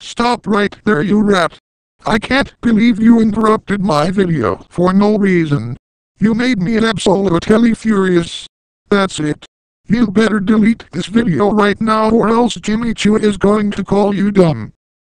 Stop right there you rat. I can't believe you interrupted my video for no reason. You made me absolutely furious. That's it. You better delete this video right now or else Jimmy Choo is going to call you dumb.